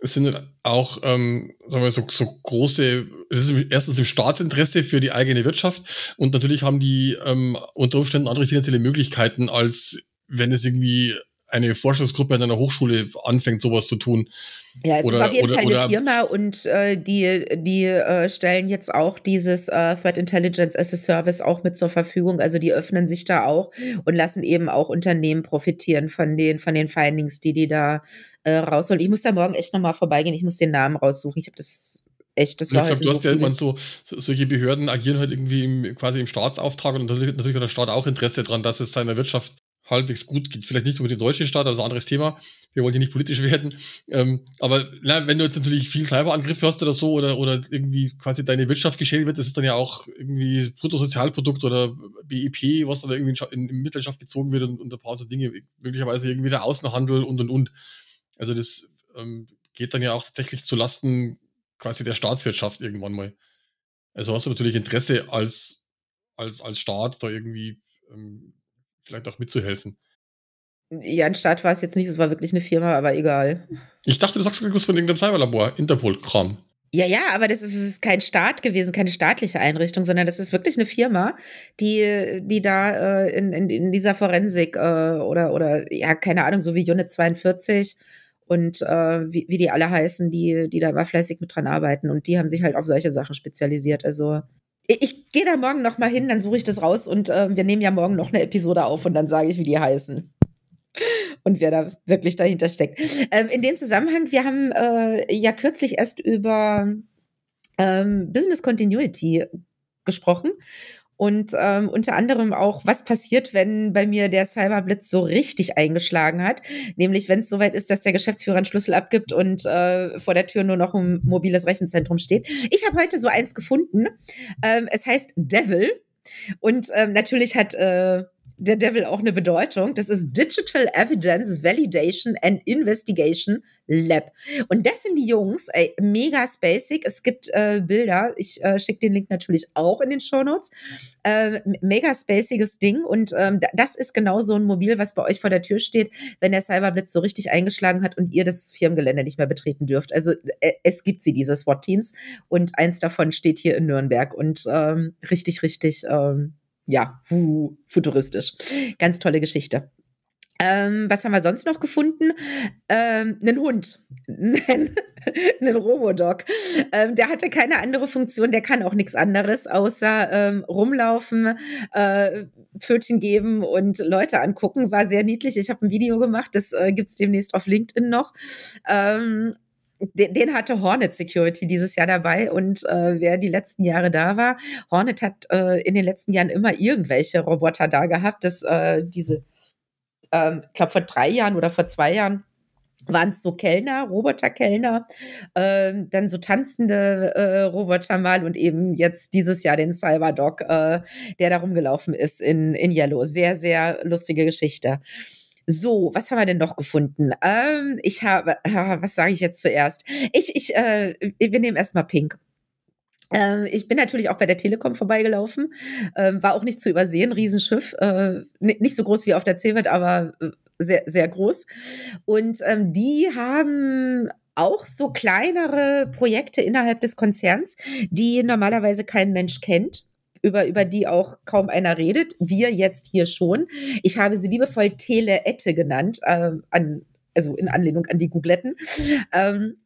es sind auch, ähm, sagen wir so, so große, es ist erstens im Staatsinteresse für die eigene Wirtschaft und natürlich haben die ähm, unter Umständen andere finanzielle Möglichkeiten, als wenn es irgendwie eine Forschungsgruppe an einer Hochschule anfängt, sowas zu tun. Ja, es oder, ist auf jeden oder, Fall eine oder, Firma und äh, die, die äh, stellen jetzt auch dieses äh, Threat Intelligence as a Service auch mit zur Verfügung. Also die öffnen sich da auch und lassen eben auch Unternehmen profitieren von den, von den Findings, die die da äh, rausholen. Ich muss da morgen echt nochmal vorbeigehen. Ich muss den Namen raussuchen. Ich habe das echt, das war ich halt glaub, Du hast ja irgendwann so, so, solche Behörden agieren halt irgendwie im, quasi im Staatsauftrag und natürlich, natürlich hat der Staat auch Interesse daran, dass es seiner Wirtschaft halbwegs gut geht. Vielleicht nicht über den deutschen Staat, also ein anderes Thema. Wir wollen hier nicht politisch *laughs* werden. Ähm, aber na, wenn du jetzt natürlich viel Cyberangriffe hast oder so oder, oder irgendwie quasi deine Wirtschaft geschädigt wird, das ist dann ja auch irgendwie Bruttosozialprodukt oder BIP, was dann irgendwie in, in Mittelschaft gezogen wird und, und ein paar so Dinge, möglicherweise irgendwie der Außenhandel und und und. Also das ähm, geht dann ja auch tatsächlich zu Lasten quasi der Staatswirtschaft irgendwann mal. Also hast du natürlich Interesse als, als, als Staat da irgendwie ähm, vielleicht auch mitzuhelfen. Ja, ein Staat war es jetzt nicht, es war wirklich eine Firma, aber egal. Ich dachte, du sagst irgendwas von irgendeinem Cyberlabor, Interpol-Kram. Ja, ja, aber das ist, das ist, kein Staat gewesen, keine staatliche Einrichtung, sondern das ist wirklich eine Firma, die, die da äh, in, in, in, dieser Forensik äh, oder, oder ja, keine Ahnung, so wie Unit 42 und äh, wie, wie die alle heißen, die, die da mal fleißig mit dran arbeiten. Und die haben sich halt auf solche Sachen spezialisiert. Also ich, ich gehe da morgen noch mal hin, dann suche ich das raus und äh, wir nehmen ja morgen noch eine Episode auf und dann sage ich, wie die heißen *laughs* und wer da wirklich dahinter steckt. Ähm, in dem Zusammenhang, wir haben äh, ja kürzlich erst über ähm, Business Continuity gesprochen und ähm, unter anderem auch, was passiert, wenn bei mir der Cyberblitz so richtig eingeschlagen hat, nämlich wenn es soweit ist, dass der Geschäftsführer einen Schlüssel abgibt und äh, vor der Tür nur noch ein mobiles Rechenzentrum steht. Ich habe heute so eins gefunden. Ähm, es heißt Devil und ähm, natürlich hat äh, der Devil auch eine Bedeutung. Das ist Digital Evidence Validation and Investigation Lab. Und das sind die Jungs, ey, mega spacig. Es gibt äh, Bilder, ich äh, schicke den Link natürlich auch in den Show Notes. Äh, mega spaciges Ding. Und ähm, das ist genau so ein Mobil, was bei euch vor der Tür steht, wenn der Cyberblitz so richtig eingeschlagen hat und ihr das Firmengelände nicht mehr betreten dürft. Also äh, es gibt sie, diese SWAT-Teams. Und eins davon steht hier in Nürnberg. Und ähm, richtig, richtig. Ähm, ja, hu, futuristisch. Ganz tolle Geschichte. Ähm, was haben wir sonst noch gefunden? Ähm, einen Hund, *laughs* einen Robodog. Ähm, der hatte keine andere Funktion, der kann auch nichts anderes, außer ähm, rumlaufen, äh, Pfötchen geben und Leute angucken. War sehr niedlich. Ich habe ein Video gemacht, das äh, gibt es demnächst auf LinkedIn noch. Ähm, den, den, hatte Hornet Security dieses Jahr dabei und äh, wer die letzten Jahre da war, Hornet hat äh, in den letzten Jahren immer irgendwelche Roboter da gehabt, dass äh, diese, ähm, ich glaube vor drei Jahren oder vor zwei Jahren waren es so Kellner, Roboterkellner, äh, dann so tanzende äh, Roboter mal und eben jetzt dieses Jahr den Cyberdog, äh, der da rumgelaufen ist in, in Yellow. Sehr, sehr lustige Geschichte. So, was haben wir denn noch gefunden? Ähm, ich habe, äh, was sage ich jetzt zuerst? Ich, ich, äh, wir nehmen erstmal Pink. Ähm, ich bin natürlich auch bei der Telekom vorbeigelaufen, ähm, war auch nicht zu übersehen, Riesenschiff, äh, nicht so groß wie auf der CeBIT, aber äh, sehr, sehr groß. Und ähm, die haben auch so kleinere Projekte innerhalb des Konzerns, die normalerweise kein Mensch kennt über, über die auch kaum einer redet. Wir jetzt hier schon. Ich habe sie liebevoll Teleette genannt, äh, an, also in Anlehnung an die Googletten. Ähm,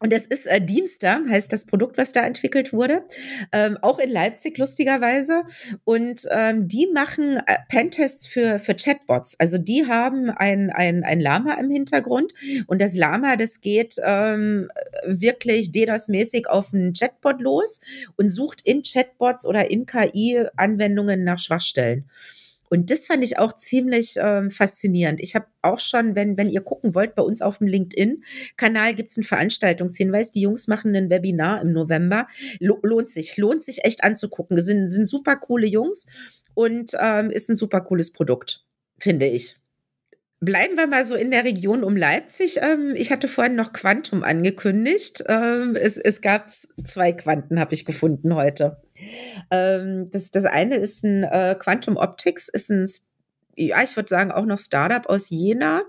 und das ist äh, Dienster, heißt das Produkt, was da entwickelt wurde. Ähm, auch in Leipzig, lustigerweise. Und ähm, die machen äh, Pentests für, für Chatbots. Also die haben ein, ein, ein Lama im Hintergrund. Und das Lama, das geht ähm, wirklich DDoS-mäßig auf einen Chatbot los und sucht in Chatbots oder in KI-Anwendungen nach Schwachstellen. Und das fand ich auch ziemlich ähm, faszinierend. Ich habe auch schon, wenn, wenn ihr gucken wollt, bei uns auf dem LinkedIn-Kanal gibt es einen Veranstaltungshinweis. Die Jungs machen ein Webinar im November. Lo lohnt sich, lohnt sich echt anzugucken. Sind, sind super coole Jungs und ähm, ist ein super cooles Produkt, finde ich. Bleiben wir mal so in der Region um Leipzig. Ähm, ich hatte vorhin noch Quantum angekündigt. Ähm, es, es gab zwei Quanten, habe ich gefunden heute. Ähm, das, das eine ist ein äh, Quantum Optics, ist ein ja, ich würde sagen, auch noch Startup aus Jena.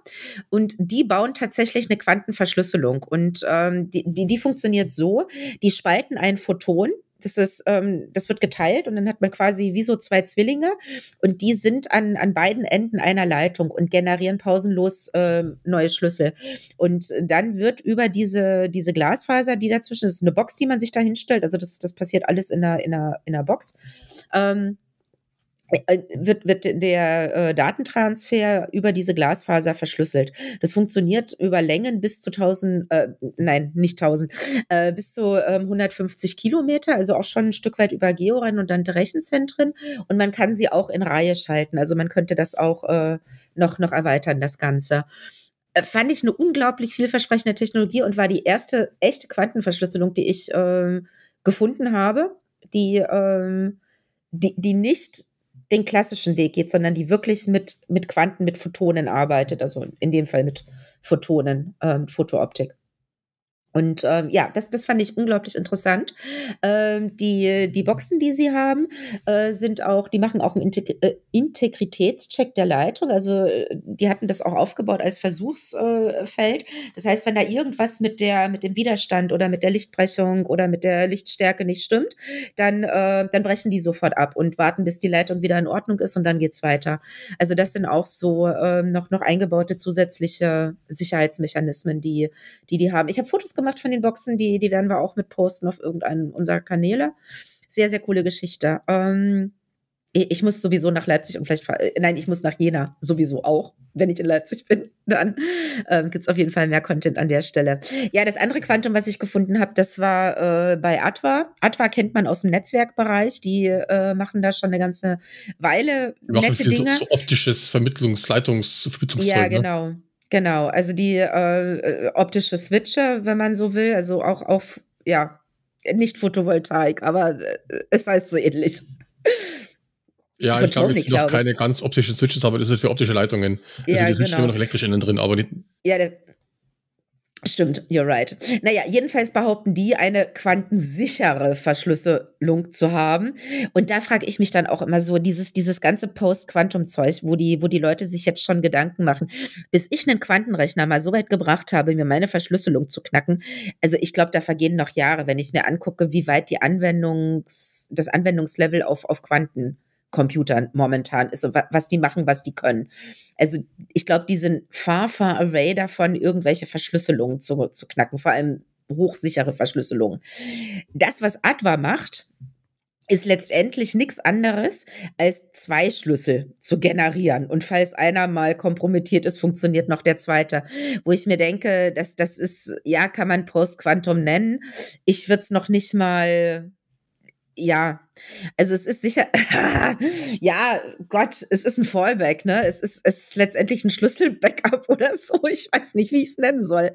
Und die bauen tatsächlich eine Quantenverschlüsselung. Und die, die, die funktioniert so: die spalten ein Photon das, ist, ähm, das wird geteilt und dann hat man quasi wie so zwei Zwillinge und die sind an, an beiden Enden einer Leitung und generieren pausenlos äh, neue Schlüssel. Und dann wird über diese, diese Glasfaser, die dazwischen, das ist eine Box, die man sich da hinstellt, also das, das passiert alles in einer, in einer, in einer Box. Ähm, äh, wird, wird der äh, Datentransfer über diese Glasfaser verschlüsselt. Das funktioniert über Längen bis zu 1000, äh, nein, nicht 1000, äh, bis zu ähm, 150 Kilometer, also auch schon ein Stück weit über georedundante Rechenzentren. Und man kann sie auch in Reihe schalten. Also man könnte das auch äh, noch, noch erweitern, das Ganze äh, fand ich eine unglaublich vielversprechende Technologie und war die erste echte Quantenverschlüsselung, die ich ähm, gefunden habe, die, ähm, die, die nicht den klassischen Weg geht, sondern die wirklich mit, mit Quanten, mit Photonen arbeitet, also in dem Fall mit Photonen, ähm, Fotooptik. Und ähm, ja, das, das fand ich unglaublich interessant. Ähm, die, die Boxen, die sie haben, äh, sind auch, die machen auch einen Integ äh, Integritätscheck der Leitung. Also äh, die hatten das auch aufgebaut als Versuchsfeld. Äh, das heißt, wenn da irgendwas mit der, mit dem Widerstand oder mit der Lichtbrechung oder mit der Lichtstärke nicht stimmt, dann, äh, dann brechen die sofort ab und warten, bis die Leitung wieder in Ordnung ist und dann geht's weiter. Also das sind auch so ähm, noch, noch eingebaute zusätzliche Sicherheitsmechanismen, die die, die haben. Ich habe Fotos gemacht gemacht von den Boxen, die, die werden wir auch mit posten auf irgendeinen unserer Kanäle. Sehr, sehr coole Geschichte. Ähm, ich muss sowieso nach Leipzig und vielleicht, äh, nein, ich muss nach Jena sowieso auch, wenn ich in Leipzig bin. *laughs* Dann ähm, gibt es auf jeden Fall mehr Content an der Stelle. Ja, das andere Quantum, was ich gefunden habe, das war äh, bei Atwa. Atwa kennt man aus dem Netzwerkbereich. Die äh, machen da schon eine ganze Weile nette Dinge. So, so optisches Vermittlungs-, Leitungs-, Vermittlungszeug. Ja, ne? genau. Ne? Genau, also die äh, optische Switcher, wenn man so will, also auch auf, ja, nicht Photovoltaik, aber äh, es heißt so ähnlich. Ja, ich glaube, es sind noch keine ganz optischen Switches, aber das ist für optische Leitungen. Also ja, die Switches genau. noch elektrisch innen drin, aber nicht. Ja, Stimmt, you're right. Naja, jedenfalls behaupten die, eine quantensichere Verschlüsselung zu haben. Und da frage ich mich dann auch immer so, dieses, dieses ganze Post-Quantum-Zeug, wo die, wo die Leute sich jetzt schon Gedanken machen, bis ich einen Quantenrechner mal so weit gebracht habe, mir meine Verschlüsselung zu knacken. Also ich glaube, da vergehen noch Jahre, wenn ich mir angucke, wie weit die Anwendungs, das Anwendungslevel auf, auf Quanten Computern momentan ist, was die machen, was die können. Also ich glaube, die sind far, far away davon, irgendwelche Verschlüsselungen zu, zu knacken, vor allem hochsichere Verschlüsselungen. Das, was Adva macht, ist letztendlich nichts anderes, als zwei Schlüssel zu generieren. Und falls einer mal kompromittiert ist, funktioniert noch der zweite. Wo ich mir denke, dass das ist, ja, kann man Postquantum nennen. Ich würde es noch nicht mal ja, also es ist sicher, *laughs* ja, Gott, es ist ein Fallback, ne? Es ist, es ist letztendlich ein Schlüsselbackup *laughs* oder so. Ich weiß nicht, wie ich es nennen soll.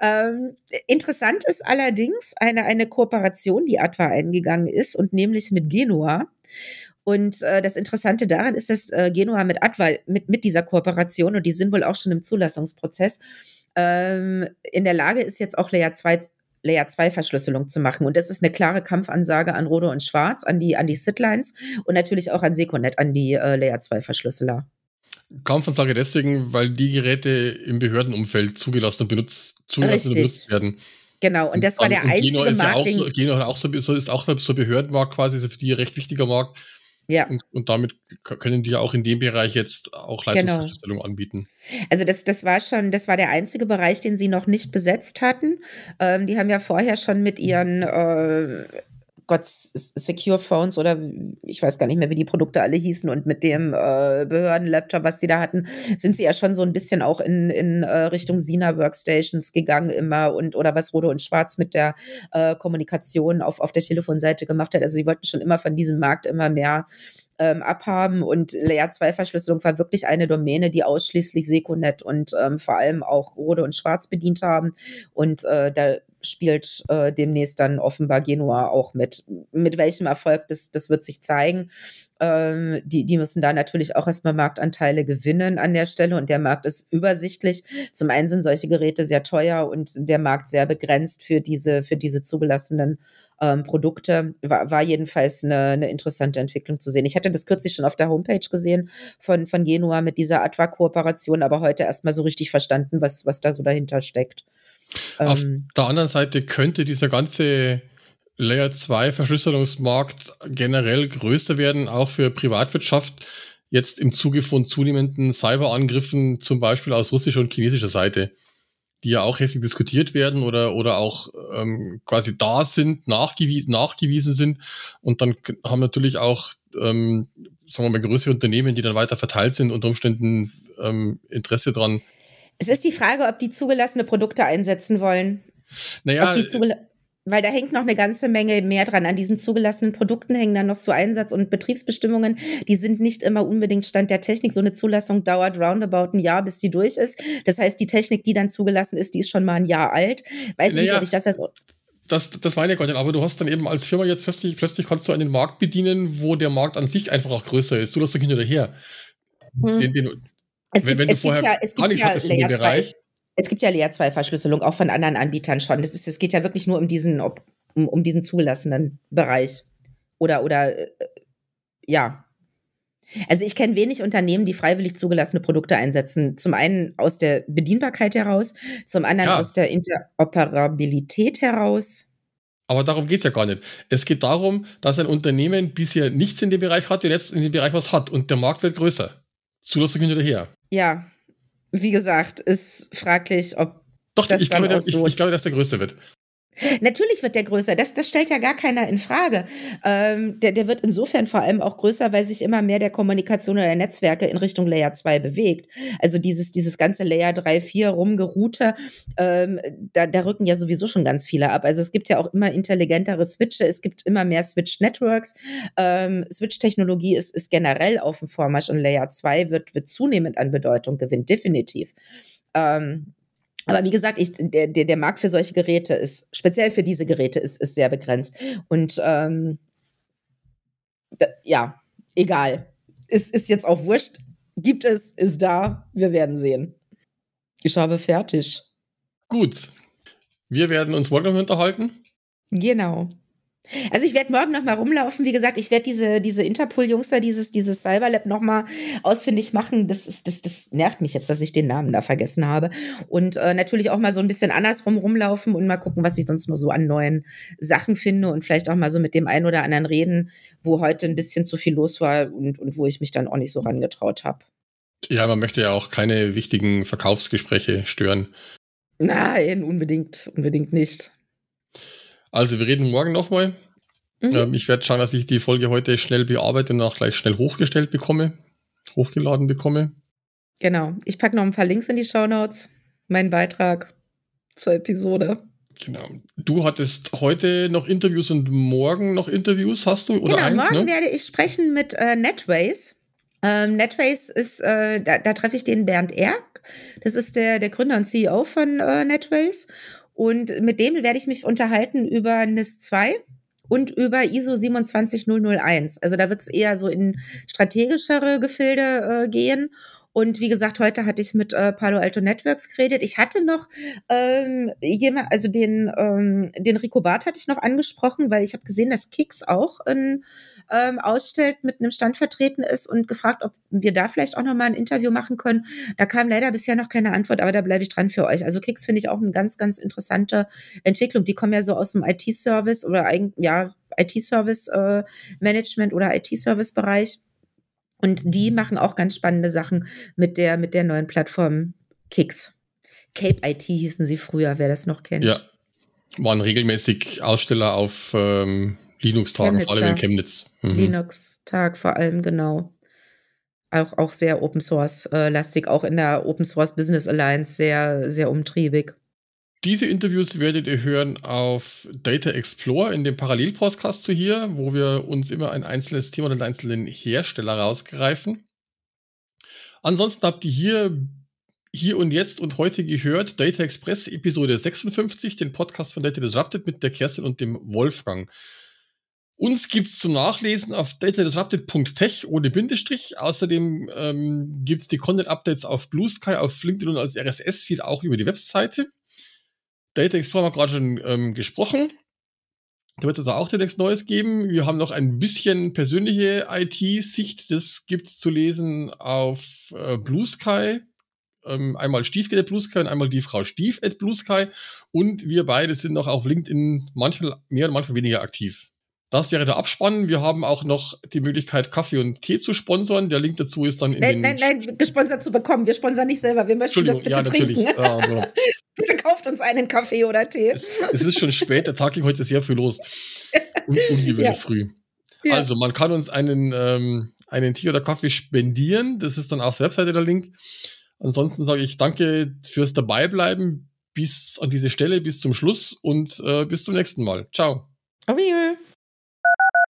Ähm, interessant ist allerdings eine, eine Kooperation, die Atwa eingegangen ist und nämlich mit Genua. Und äh, das Interessante daran ist, dass äh, Genua mit Atwa, mit, mit dieser Kooperation, und die sind wohl auch schon im Zulassungsprozess, ähm, in der Lage ist, jetzt auch Layer 2 Layer 2 Verschlüsselung zu machen. Und das ist eine klare Kampfansage an Rode und Schwarz, an die, an die Sitlines und natürlich auch an Seconet, an die äh, Layer 2 Verschlüsseler. Kampfansage deswegen, weil die Geräte im Behördenumfeld zugelassen und benutzt, zugelassen und benutzt werden. Genau, und das war der einzige Markt. Ja auch so, Geno auch so, ist auch so Behördenmarkt quasi, ist für die ein recht wichtiger Markt. Ja. Und, und, damit können die ja auch in dem Bereich jetzt auch. Leistungsverstellung genau. anbieten. Also das, das war schon, das war der einzige Bereich, den sie noch nicht besetzt hatten. Ähm, die haben ja vorher schon mit ihren äh, Gott, Secure Phones oder ich weiß gar nicht mehr, wie die Produkte alle hießen und mit dem äh, Behördenlaptop, was sie da hatten, sind sie ja schon so ein bisschen auch in, in äh, Richtung Sina Workstations gegangen immer und oder was Rode und Schwarz mit der äh, Kommunikation auf, auf der Telefonseite gemacht hat. Also sie wollten schon immer von diesem Markt immer mehr ähm, abhaben und Layer 2 Verschlüsselung war wirklich eine Domäne, die ausschließlich Seconet und ähm, vor allem auch Rode und Schwarz bedient haben und äh, da spielt äh, demnächst dann offenbar Genua auch mit. Mit welchem Erfolg, das, das wird sich zeigen. Ähm, die, die müssen da natürlich auch erstmal Marktanteile gewinnen an der Stelle und der Markt ist übersichtlich. Zum einen sind solche Geräte sehr teuer und der Markt sehr begrenzt für diese, für diese zugelassenen ähm, Produkte. War, war jedenfalls eine, eine interessante Entwicklung zu sehen. Ich hatte das kürzlich schon auf der Homepage gesehen von, von Genua mit dieser Adva-Kooperation, aber heute erstmal so richtig verstanden, was, was da so dahinter steckt. Auf ähm, der anderen Seite könnte dieser ganze Layer 2 Verschlüsselungsmarkt generell größer werden, auch für Privatwirtschaft, jetzt im Zuge von zunehmenden Cyberangriffen, zum Beispiel aus russischer und chinesischer Seite, die ja auch heftig diskutiert werden oder, oder auch ähm, quasi da sind, nachgewiesen, nachgewiesen sind. Und dann haben natürlich auch, ähm, sagen wir mal, größere Unternehmen, die dann weiter verteilt sind, unter Umständen ähm, Interesse dran, es ist die Frage, ob die zugelassene Produkte einsetzen wollen. Naja, weil da hängt noch eine ganze Menge mehr dran. An diesen zugelassenen Produkten hängen dann noch so Einsatz- und Betriebsbestimmungen. Die sind nicht immer unbedingt Stand der Technik. So eine Zulassung dauert roundabout ein Jahr, bis die durch ist. Das heißt, die Technik, die dann zugelassen ist, die ist schon mal ein Jahr alt. Weiß naja, nicht, ob ich das jetzt das, das meine ich gar nicht, aber du hast dann eben als Firma jetzt plötzlich, plötzlich kannst du einen Markt bedienen, wo der Markt an sich einfach auch größer ist. Du lässt doch hinterher. Hm. Den, den, es wenn, gibt, wenn du es vorher ja, es gibt ja Layer 2. Es gibt ja Layer 2 Verschlüsselung auch von anderen Anbietern schon. Das ist, es geht ja wirklich nur um diesen, um, um diesen zugelassenen Bereich. Oder, oder, äh, ja. Also ich kenne wenig Unternehmen, die freiwillig zugelassene Produkte einsetzen. Zum einen aus der Bedienbarkeit heraus, zum anderen ja. aus der Interoperabilität heraus. Aber darum geht es ja gar nicht. Es geht darum, dass ein Unternehmen bisher nichts in dem Bereich hat und jetzt in dem Bereich was hat und der Markt wird größer. Zulassung hinterher. Ja, wie gesagt, ist fraglich, ob. Doch, das ich, glaube, der, so ich, ich, glaube, dass der größte wird. Natürlich wird der größer. Das, das stellt ja gar keiner in Frage. Ähm, der, der wird insofern vor allem auch größer, weil sich immer mehr der Kommunikation oder der Netzwerke in Richtung Layer 2 bewegt. Also dieses, dieses ganze Layer 3, 4 rumgeroute, ähm, da, da rücken ja sowieso schon ganz viele ab. Also es gibt ja auch immer intelligentere Switche, es gibt immer mehr Switch-Networks. Ähm, Switch-Technologie ist, ist generell auf dem Vormarsch und Layer 2 wird, wird zunehmend an Bedeutung gewinnen, definitiv. Ähm, aber wie gesagt, ich, der, der, Markt für solche Geräte ist, speziell für diese Geräte, ist, ist sehr begrenzt. Und ähm, da, ja, egal. Es ist jetzt auch wurscht. Gibt es, ist da. Wir werden sehen. Ich habe fertig. Gut. Wir werden uns morgen unterhalten. Genau. Also ich werde morgen noch mal rumlaufen. Wie gesagt, ich werde diese, diese Interpol-Jungs da, dieses, dieses Cyberlab noch mal ausfindig machen. Das, ist, das, das nervt mich jetzt, dass ich den Namen da vergessen habe. Und äh, natürlich auch mal so ein bisschen andersrum rumlaufen und mal gucken, was ich sonst noch so an neuen Sachen finde und vielleicht auch mal so mit dem einen oder anderen reden, wo heute ein bisschen zu viel los war und, und wo ich mich dann auch nicht so rangetraut habe. Ja, man möchte ja auch keine wichtigen Verkaufsgespräche stören. Nein, unbedingt, unbedingt nicht. Also wir reden morgen nochmal. Mhm. Ähm, ich werde schauen, dass ich die Folge heute schnell bearbeite und auch gleich schnell hochgestellt bekomme, hochgeladen bekomme. Genau. Ich packe noch ein paar Links in die Show Notes. Mein Beitrag zur Episode. Genau. Du hattest heute noch Interviews und morgen noch Interviews, hast du? Oder genau, eins, morgen ne? werde ich sprechen mit äh, Netways. Ähm, Netways ist, äh, da, da treffe ich den Bernd Erk. Das ist der, der Gründer und CEO von äh, Netways. Und mit dem werde ich mich unterhalten über NIS 2 und über ISO 27001. Also da wird es eher so in strategischere Gefilde äh, gehen. Und wie gesagt, heute hatte ich mit äh, Palo Alto Networks geredet. Ich hatte noch ähm, jemand, also den, ähm, den Rico Barth hatte ich noch angesprochen, weil ich habe gesehen, dass Kix auch in, ähm, ausstellt, mit einem Stand vertreten ist und gefragt, ob wir da vielleicht auch noch mal ein Interview machen können. Da kam leider bisher noch keine Antwort, aber da bleibe ich dran für euch. Also Kix finde ich auch eine ganz, ganz interessante Entwicklung. Die kommen ja so aus dem IT-Service oder eigentlich, ja, IT-Service-Management äh, oder IT-Service-Bereich. Und die machen auch ganz spannende Sachen mit der, mit der neuen Plattform Kicks. Cape IT hießen sie früher, wer das noch kennt. Ja, waren regelmäßig Aussteller auf ähm, Linux-Tagen, vor allem in Chemnitz. Mhm. Linux-Tag vor allem, genau. Auch, auch sehr Open Source-lastig, auch in der Open Source Business Alliance sehr, sehr umtriebig. Diese Interviews werdet ihr hören auf Data Explorer in dem Parallelpodcast zu hier, wo wir uns immer ein einzelnes Thema und einen einzelnen Hersteller rausgreifen. Ansonsten habt ihr hier, hier und jetzt und heute gehört Data Express Episode 56, den Podcast von Data Disrupted mit der Kerstin und dem Wolfgang. Uns gibt es zum Nachlesen auf datadisrupted.tech ohne Bindestrich. Außerdem ähm, es die Content-Updates auf Blue Sky, auf LinkedIn und als RSS-Feed auch über die Webseite. Data Explorer haben wir gerade schon ähm, gesprochen. Da wird es also auch demnächst Neues geben. Wir haben noch ein bisschen persönliche IT-Sicht. Das gibt es zu lesen auf äh, Blue Sky. Ähm, einmal Stiefke at Blue Sky und einmal die Frau Stief at Blue Sky. Und wir beide sind noch auf LinkedIn manchmal mehr und manchmal weniger aktiv. Das wäre der Abspann. Wir haben auch noch die Möglichkeit, Kaffee und Tee zu sponsern. Der Link dazu ist dann in nein, den... Nein, nein, gesponsert zu bekommen. Wir sponsern nicht selber. Wir möchten das bitte ja, trinken. Ja, also. *laughs* bitte kauft uns einen Kaffee oder Tee. Es, es, ist schon spät. Der Tag ging heute sehr früh los. Un ungewöhnlich ja. früh. Ja. Also, man kann uns einen, ähm, einen Tee oder Kaffee spendieren. Das ist dann auf der Webseite der Link. Ansonsten sage ich danke fürs Dabeibleiben bis an diese Stelle, bis zum Schluss und äh, bis zum nächsten Mal. Ciao. Auf Wiedersehen.